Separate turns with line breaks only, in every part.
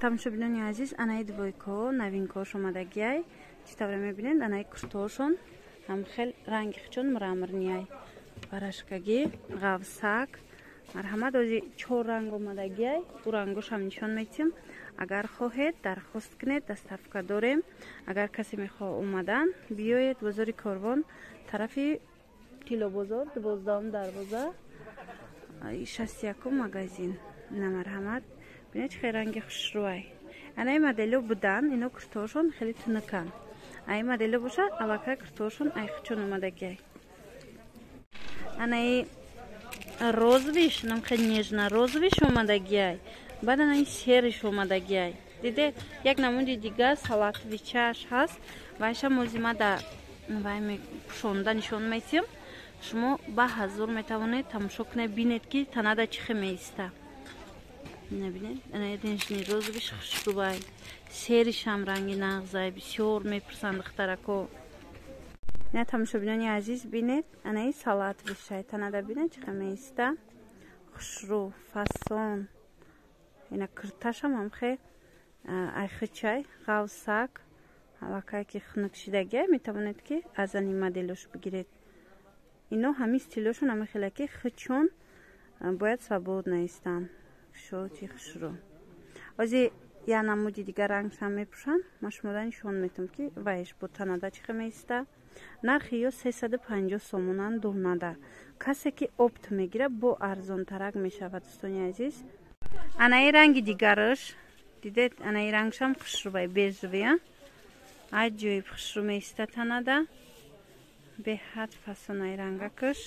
тамошобинони азиз анаи дувойко навинкош омадагиай. Чӣ тавре мебинед? Анаи куртошон ҳам хел ранги хичон мурамрнияй барашкагӣ ғавсак. Марҳамат ози чор ранг омадагиай. Ду рангошам нишон метиҳм агар хоҳед дархост кунед доставка дорем. Агар касе мехоҳ омадан биёед бозори корвон. Тарафи тилобозор дувоздаҳум дарвоза. Шасту якум магазин. Ина марҳамат бинед чӣ хел ранги хушрӯай анаи модело будан ино куртоошон хеле тунукан аи модело бошад аллакай куртоошон айхичон омадагиай анаи розовиш нам хеле нежна розовиш омадагиай баъд анаи сериш омадагиай диде як намуди дига салатвичаш ҳаст. Вайша мулзимада вай пушонда нишон метиҳм шумо ба ҳазор метавонед тамошо кунед. Бинед ки танада чӣ хе меиста набинед? Нежни розовиш хушрӯбай серишам ранги нағзай бисёр мепурсанд духтарако ина тамошобинони азиз бинед. Анаи салат вишай танада бинед хе меиста хушрӯ фасон. Ина курташам ҳамхе айхичай ғавсак аллакай ки хунукшидагия метавонед ки аз ани моделош бигиред. Ино ҳами стилошон ҳама хелаки хичон бояд свободна истанд шоти хушрӯ ози я намуди дигар рангшам мепӯшанд ма шумода нишон метам ки вайш бо танада чихе меиста нархи ё сесаду панҷоҳ сомонан донада касе ки опт мегира бо арзонтарак мешавад дӯстони азиз. Анаи ранги дигараш дидед анаи рангшам хушрӯбай бежвия аҷоиб хушрӯ меиста танада беҳад фасонаи рангакаш.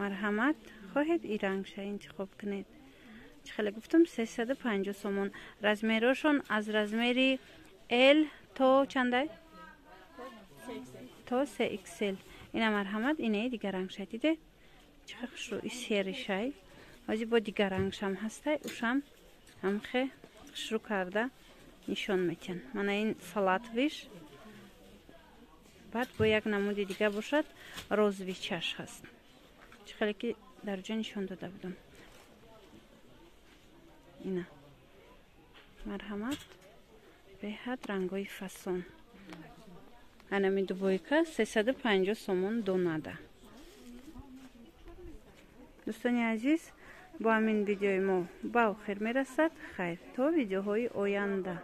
Марҳамат хоҳед и рангша интихоб кунед чӣ хеле гуфтам сесаду панҷоҳ сомон. Размерошон аз размери л то чандай? То се иксел. Ина марҳамат инаи дигар рангшай диде чихе хушрӯ и серишай ози бо дигар рангшам ҳастай ушам ҳамхе хушрӯ карда нишон метиҳанд мана ин салатвиш баъд бо як намуди дига бошад розвичаш ҳаст. Чӣ хеле ки дар ҷо нишон дода будам ина. Марҳамат. Беҳад рангҳои фасон. Анами дубойка сесаду панҷоҳ сомон донада дӯстони азиз бо ҳамин видеои мо ба охир мерасад. Хайр. То видеоҳои оянда